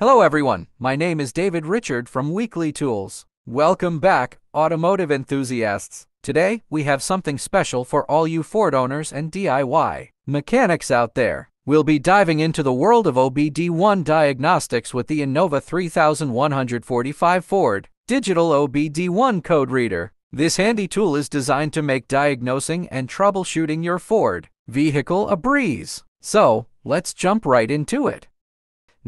Hello everyone, my name is David Richard from Weekly Tools. Welcome back, automotive enthusiasts. Today, we have something special for all you Ford owners and DIY mechanics out there. We'll be diving into the world of OBD1 diagnostics with the Innova 3145 Ford Digital OBD1 Code Reader. This handy tool is designed to make diagnosing and troubleshooting your Ford vehicle a breeze. So, let's jump right into it.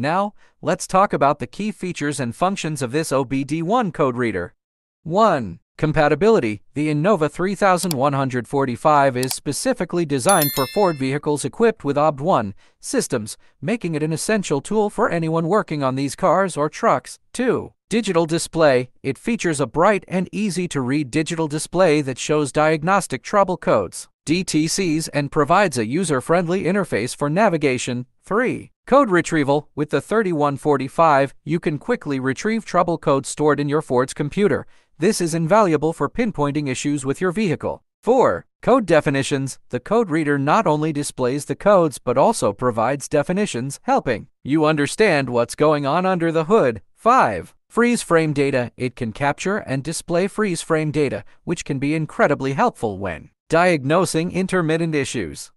Now, let's talk about the key features and functions of this OBD1 code reader. 1. Compatibility. The Innova 3145 is specifically designed for Ford vehicles equipped with OBD1 systems, making it an essential tool for anyone working on these cars or trucks. 2. Digital display. It features a bright and easy to read digital display that shows diagnostic trouble codes, DTCs, and provides a user friendly interface for navigation. 3. Code retrieval. With the 3145, you can quickly retrieve trouble codes stored in your Ford's computer. This is invaluable for pinpointing issues with your vehicle. 4. Code definitions. The code reader not only displays the codes but also provides definitions, helping you understand what's going on under the hood. 5. Freeze frame data. It can capture and display freeze frame data, which can be incredibly helpful when diagnosing intermittent issues.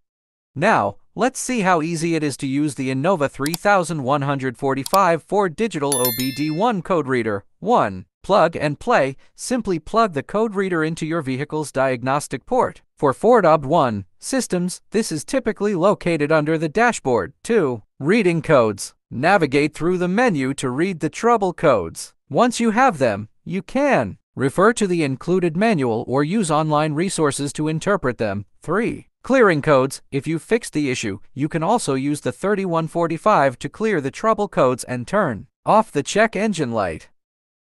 Now, let's see how easy it is to use the Innova 3145 Ford Digital OBD1 code reader. 1. Plug and play. Simply plug the code reader into your vehicle's diagnostic port. For Ford OBD1 systems, this is typically located under the dashboard. 2. Reading codes. Navigate through the menu to read the trouble codes. Once you have them, you can refer to the included manual or use online resources to interpret them. 3. Clearing codes. If you fix the issue, you can also use the 3145 to clear the trouble codes and turn off the check engine light.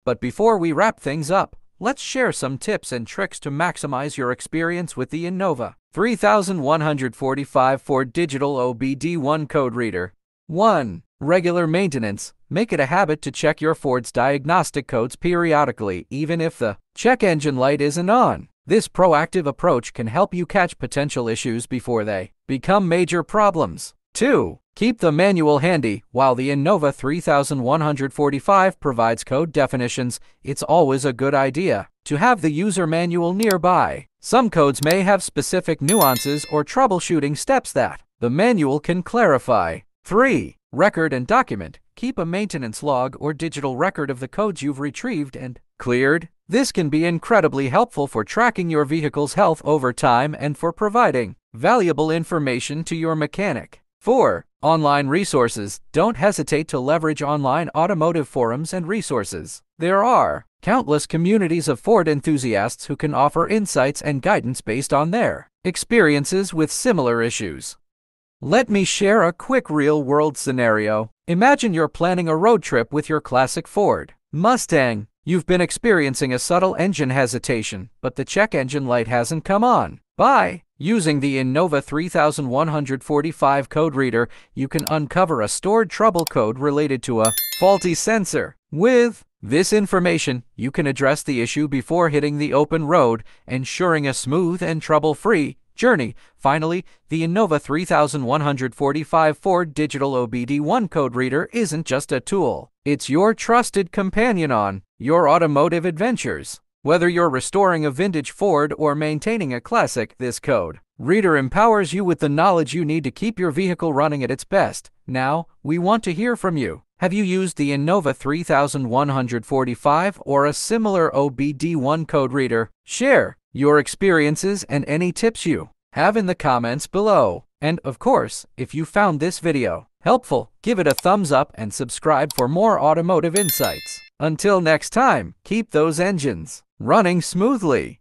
But before we wrap things up, let's share some tips and tricks to maximize your experience with the Innova 3145 for Digital OBD1 Code Reader. 1. Regular maintenance. Make it a habit to check your Ford's diagnostic codes periodically, even if the check engine light isn't on. This proactive approach can help you catch potential issues before they become major problems. 2. Keep the manual handy. While the Innova 3145 provides code definitions, it's always a good idea to have the user manual nearby. Some codes may have specific nuances or troubleshooting steps that the manual can clarify. 3. Record and document. Keep a maintenance log or digital record of the codes you've retrieved and cleared. This can be incredibly helpful for tracking your vehicle's health over time and for providing valuable information to your mechanic. 4. Online resources. Don't hesitate to leverage online automotive forums and resources. There are countless communities of Ford enthusiasts who can offer insights and guidance based on their experiences with similar issues. Let me share a quick real world scenario. Imagine you're planning a road trip with your classic Ford Mustang. You've been experiencing a subtle engine hesitation, but the check engine light hasn't come on. By using the Innova 3145 code reader, you can uncover a stored trouble code related to a faulty sensor. With this information, you can address the issue before hitting the open road, ensuring a smooth and trouble-free journey. Finally, the Innova 3145 Ford Digital OBD1 code reader isn't just a tool. It's your trusted companion on your automotive adventures. Whether you're restoring a vintage Ford or maintaining a classic, this code reader empowers you with the knowledge you need to keep your vehicle running at its best. Now, we want to hear from you. Have you used the Innova 3145 or a similar OBD1 code reader? Share your experiences and any tips you have in the comments below. And of course, if you found this video helpful, give it a thumbs up and subscribe for more automotive insights. Until next time, keep those engines running smoothly.